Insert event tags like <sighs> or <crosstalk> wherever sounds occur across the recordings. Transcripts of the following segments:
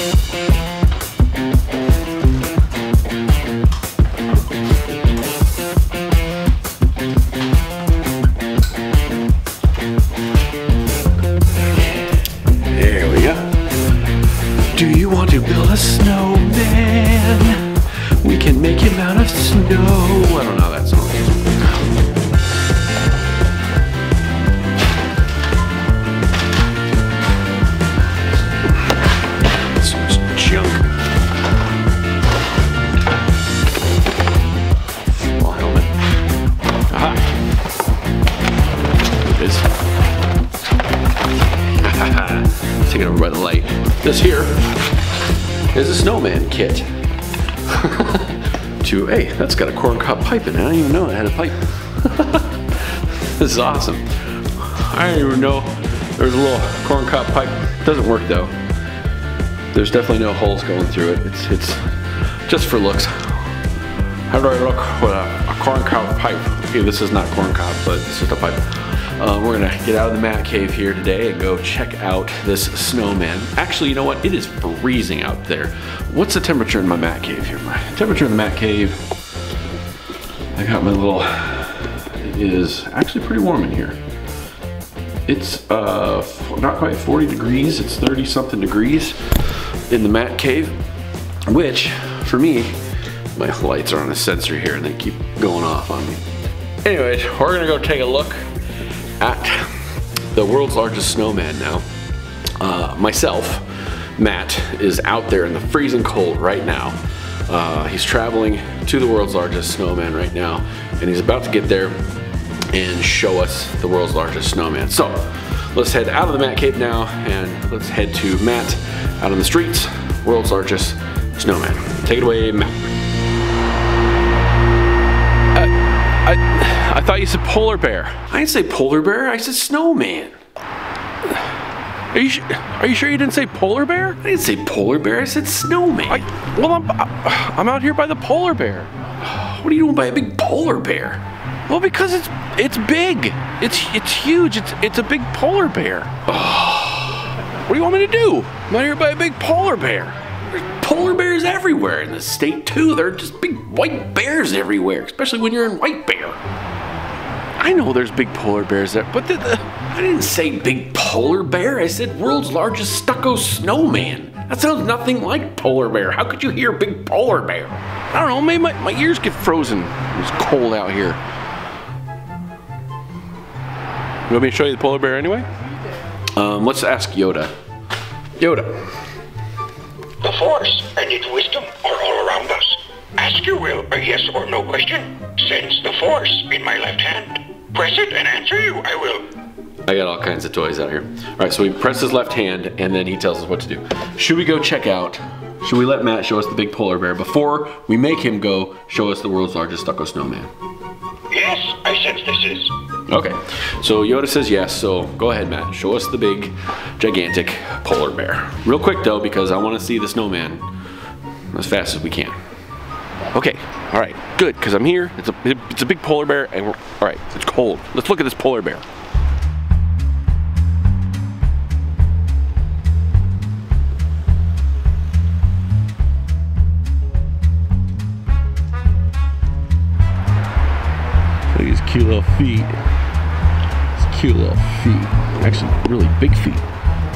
There kit. <laughs> to, hey, that's got a corncob pipe in it. I didn't even know it had a pipe. <laughs> this is awesome. I didn't even know there's a little corncob pipe. Doesn't work though. There's definitely no holes going through it. It's it's just for looks. How do I look with a, a corncob pipe? Okay, this is not corncob, but it's just a pipe. Uh, we're gonna get out of the Matt Cave here today and go check out this snowman. Actually, you know what? It is freezing out there. What's the temperature in my Matt Cave here? My temperature in the Matt Cave. I got my little. It is actually pretty warm in here. It's uh, not quite 40 degrees. It's 30 something degrees in the Matt Cave, which for me, my lights are on a sensor here and they keep going off on me. Anyways, we're gonna go take a look at the world's largest snowman now. Uh, myself, Matt, is out there in the freezing cold right now. Uh, he's traveling to the world's largest snowman right now, and he's about to get there and show us the world's largest snowman. So let's head out of the Matt Cave now and let's head to Matt out on the streets, world's largest snowman. Take it away, Matt. Thought you said polar bear. I didn't say polar bear, I said snowman. Are you, are you sure you didn't say polar bear? I didn't say polar bear, I said snowman. I, well, I'm, I'm out here by the polar bear. What are you doing by a big polar bear? Well, because it's it's big. It's it's huge. It's it's a big polar bear. <sighs> what do you want me to do? I'm out here by a big polar bear. There's polar bears everywhere in the state too. They're just big white bears everywhere, especially when you're in White Bear. I know there's big polar bears there, but the, the, I didn't say big polar bear. I said world's largest stucco snowman. That sounds nothing like polar bear. How could you hear big polar bear? I don't know. Maybe my, my ears get frozen. It's cold out here. You want me to show you the polar bear anyway? Um, let's ask Yoda. Yoda. The Force and its wisdom are all around us. Ask your will a yes or no question. Sense the Force in my left hand. Press it and answer you, I will. I got all kinds of toys out here. All right, so we press his left hand and then he tells us what to do. Should we go check out, should we let Matt show us the big polar bear before we make him go show us the world's largest stucco snowman? Yes, I sense this is. Okay, so Yoda says yes, so go ahead, Matt. Show us the big, gigantic polar bear. Real quick though, because I want to see the snowman as fast as we can. Okay, all right, good, because I'm here. It's a, it's a big polar bear, and we're, all right, it's cold. Let's look at this polar bear. Look at his cute little feet. His cute little feet. Actually, really big feet.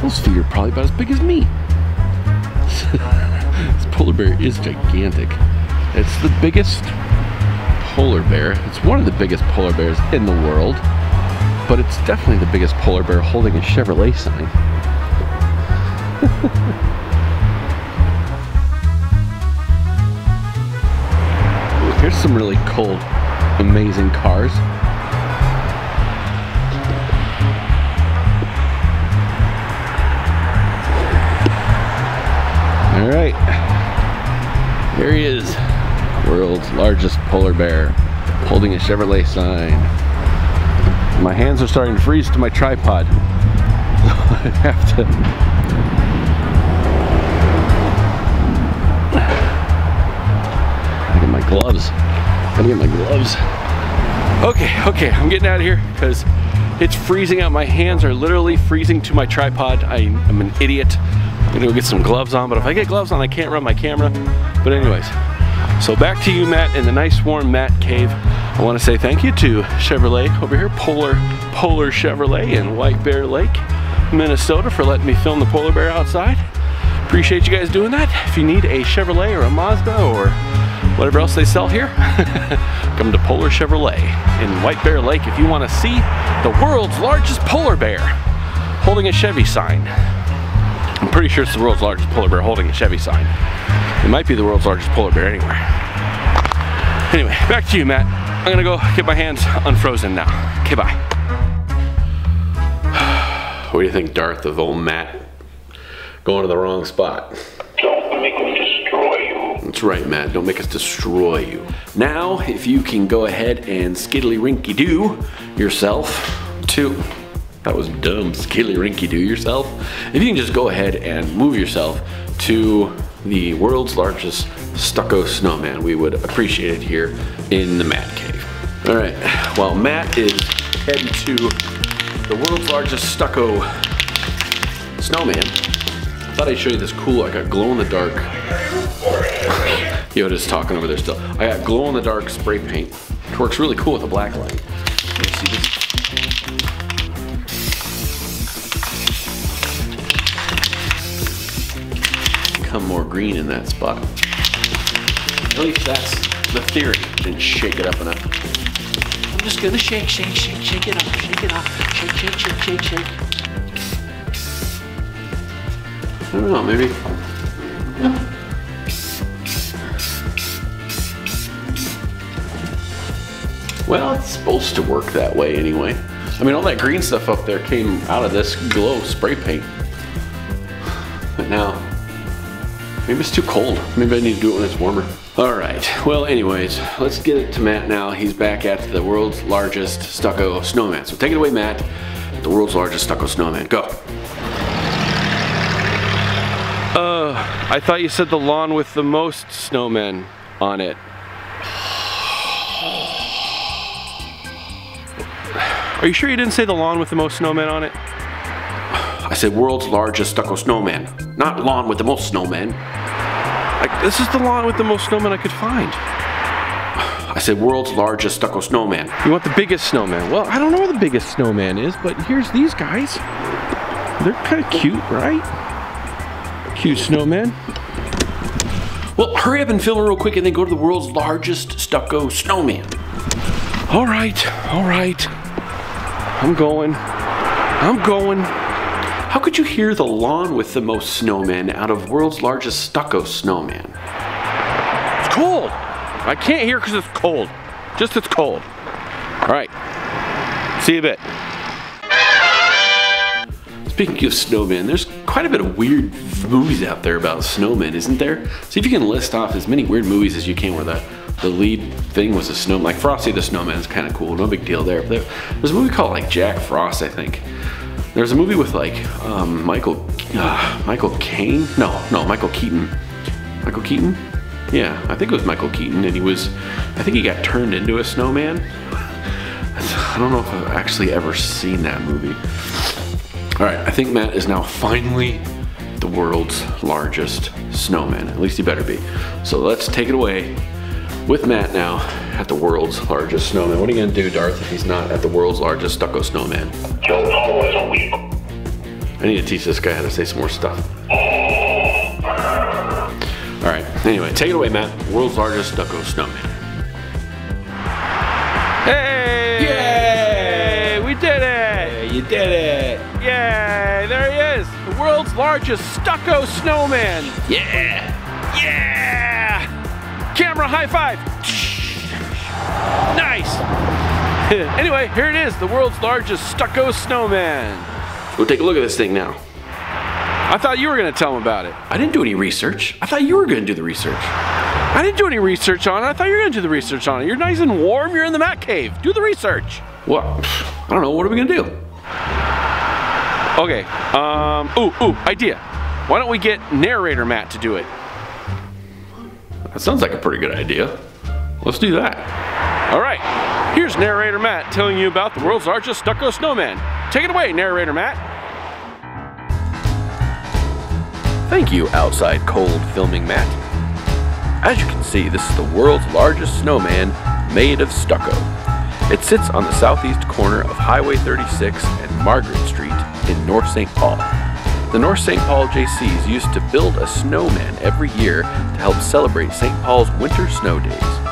Those feet are probably about as big as me. <laughs> this polar bear is gigantic. It's the biggest polar bear. It's one of the biggest polar bears in the world. But it's definitely the biggest polar bear holding a Chevrolet sign. <laughs> Here's some really cool, amazing cars. All right, here he is, world's largest polar bear, holding a Chevrolet sign. My hands are starting to freeze to my tripod. <laughs> I have to my gloves. Gotta get my gloves. Okay, okay, I'm getting out of here because it's freezing out. My hands are literally freezing to my tripod. I, am an idiot. I'm gonna go get some gloves on, but if I get gloves on, I can't run my camera. But anyways, so back to you, Matt, in the nice warm Matt cave. I want to say thank you to Chevrolet over here, Polar Polar Chevrolet in White Bear Lake, Minnesota, for letting me film the polar bear outside. Appreciate you guys doing that. If you need a Chevrolet or a Mazda or whatever else they sell here, <laughs> come to Polar Chevrolet in White Bear Lake if you want to see the world's largest polar bear holding a Chevy sign. I'm pretty sure it's the world's largest polar bear holding a Chevy sign. It might be the world's largest polar bear anywhere. Anyway, back to you, Matt. I'm gonna go get my hands unfrozen now. Okay, bye. <sighs> what do you think, Darth, of old Matt? Going to the wrong spot. Don't make me destroy you. That's right, Matt. Don't make us destroy you. Now, if you can go ahead and skiddly rinky doo yourself to. That was dumb. Skiddly rinky doo yourself. If you can just go ahead and move yourself to the world's largest stucco snowman, we would appreciate it here in the Matt Cave. All right. While Matt is heading to the world's largest stucco snowman, I thought I'd show you this cool, I got glow in the dark. <laughs> Yoda's talking over there still. I got glow in the dark spray paint. It works really cool with a black light. Become more green in that spot. At least that's the theory. Didn't shake it up enough. I'm just gonna shake, shake, shake, shake it up, shake it up, shake, shake, shake, shake, shake. I don't know, maybe. Well, it's supposed to work that way anyway. I mean, all that green stuff up there came out of this glow spray paint. Maybe it's too cold. Maybe I need to do it when it's warmer. All right, well anyways, let's get it to Matt now. He's back at the world's largest stucco snowman. So take it away, Matt. The world's largest stucco snowman, go. Uh, I thought you said the lawn with the most snowmen on it. <sighs> Are you sure you didn't say the lawn with the most snowmen on it? I said world's largest stucco snowman, not lawn with the most snowmen. Like, this is the lawn with the most snowmen I could find. I said world's largest stucco snowman. You want the biggest snowman? Well, I don't know where the biggest snowman is, but here's these guys. They're kind of cute, right? Cute snowman. Well, hurry up and fill real quick and then go to the world's largest stucco snowman. All right, all right. I'm going. I'm going. How could you hear the lawn with the most snowmen out of world's largest stucco snowman? It's cold. I can't hear because it's cold. Just it's cold. All right. See you a bit. Speaking of snowmen, there's quite a bit of weird movies out there about snowmen, isn't there? See if you can list off as many weird movies as you can where the, the lead thing was a snowman. Like Frosty the Snowman is kind of cool, no big deal there. But there, there's a movie called like Jack Frost, I think. There's a movie with like um, Michael, uh, Michael Caine? No, no, Michael Keaton. Michael Keaton? Yeah, I think it was Michael Keaton, and he was, I think he got turned into a snowman. I don't know if I've actually ever seen that movie. All right, I think Matt is now finally the world's largest snowman. At least he better be. So let's take it away with Matt now at the world's largest snowman. What are you gonna do, Darth, if he's not at the world's largest stucco snowman? You'll know a weep. I need to teach this guy how to say some more stuff. All right, anyway, take it away, Matt. World's largest stucco snowman. Hey! Yay! We did it! you did it! Yay! There he is! The world's largest stucco snowman! Yeah! Yeah! Camera high five! Nice! <laughs> anyway, here it is, the world's largest stucco snowman. We'll take a look at this thing now. I thought you were gonna tell him about it. I didn't do any research. I thought you were gonna do the research. I didn't do any research on it. I thought you were gonna do the research on it. You're nice and warm. You're in the Matt Cave. Do the research. What? I don't know. What are we gonna do? Okay. Um. Ooh. Ooh. Idea. Why don't we get narrator Matt to do it? That sounds like a pretty good idea. Let's do that. All right. Here's narrator Matt telling you about the world's largest stucco snowman. Take it away, narrator Matt. Thank you, Outside Cold Filming Matt. As you can see, this is the world's largest snowman made of stucco. It sits on the southeast corner of Highway 36 and Margaret Street in North St. Paul. The North St. Paul JCs used to build a snowman every year to help celebrate St. Paul's winter snow days.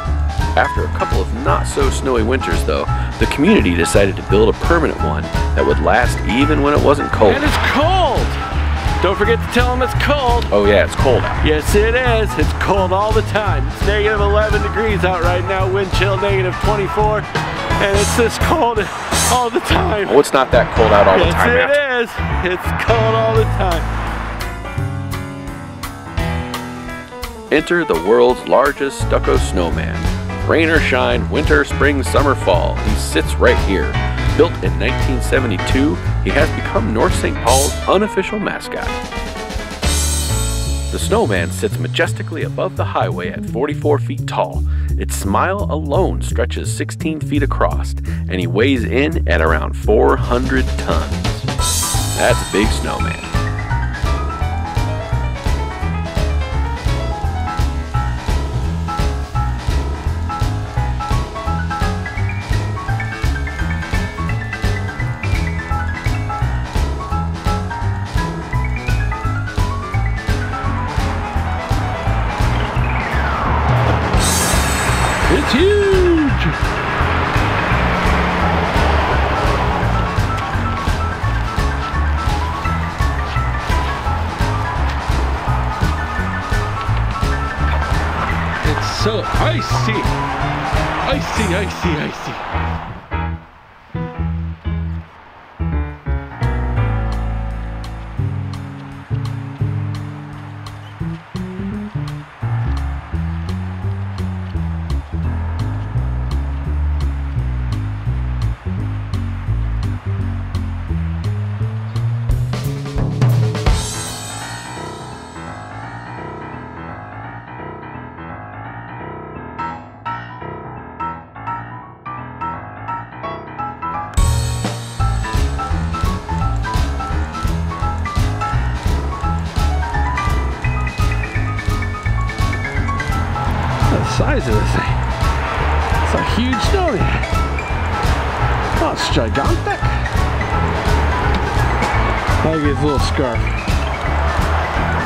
After a couple of not so snowy winters, though, the community decided to build a permanent one that would last even when it wasn't cold. And it's cold! Don't forget to tell them it's cold. Oh, yeah, it's cold out. Yes, it is. It's cold all the time. It's negative 11 degrees out right now, wind chill negative 24, and it's this cold all the time. Oh, it's not that cold out all the yes, time, it Matt. is. It's cold all the time. Enter the world's largest stucco snowman. Rain or shine, winter, spring, summer, fall, he sits right here. Built in 1972, he has become North St. Paul's unofficial mascot. The snowman sits majestically above the highway at 44 feet tall. Its smile alone stretches 16 feet across, and he weighs in at around 400 tons. That's a big snowman. Icy! Icy, icy, icy. the size of this thing. It's a huge. Oh, it's gigantic. I like his little scarf. I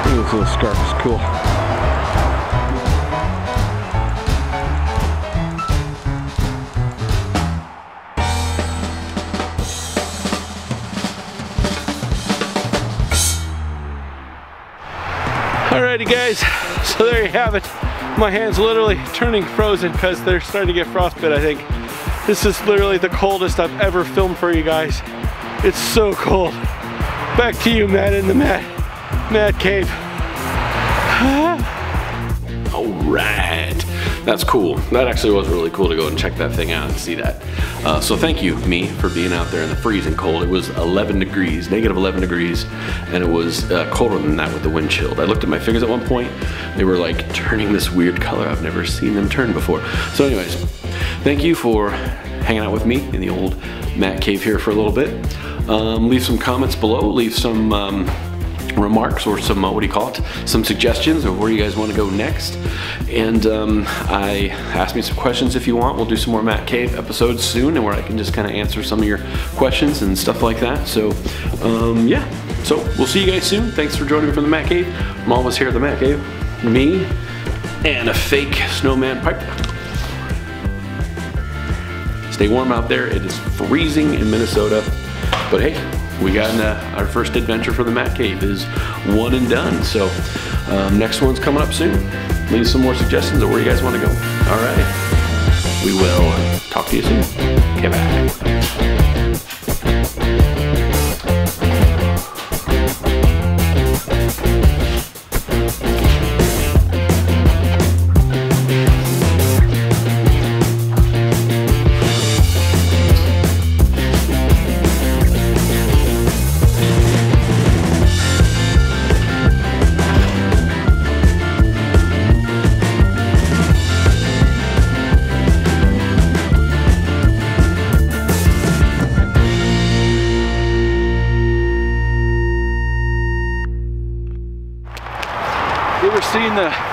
think his little scarf is cool. Alrighty guys, so there you have it. My hand's literally turning frozen because they're starting to get frostbite, I think. This is literally the coldest I've ever filmed for you guys. It's so cold. Back to you, Matt, in the Matt, Matt Cave. <sighs> All right. That's cool. That actually was really cool to go and check that thing out and see that. Uh, so thank you, me, for being out there in the freezing cold. It was 11 degrees, negative 11 degrees, and it was uh, colder than that with the wind chill. I looked at my fingers at one point. They were like turning this weird color. I've never seen them turn before. So anyways, thank you for hanging out with me in the old Matt Cave here for a little bit. Um, leave some comments below. Leave some um, remarks or some, uh, what do you call it, some suggestions of where you guys want to go next. And um, I ask me some questions if you want. We'll do some more Matt Cave episodes soon and where I can just kind of answer some of your questions and stuff like that. So um, yeah, so we'll see you guys soon. Thanks for joining me from the Matt Cave. I'm always here at the Matt Cave. Me and a fake snowman pipe. Stay warm out there. It is freezing in Minnesota. But hey, we got uh, our first adventure for the Matt Cave is one and done. So um, next one's coming up soon. Leave some more suggestions of where you guys want to go. All right. We will talk to you soon. Okay, bye.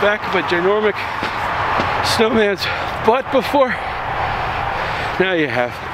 Back of a ginormic snowman's butt before? Now you have.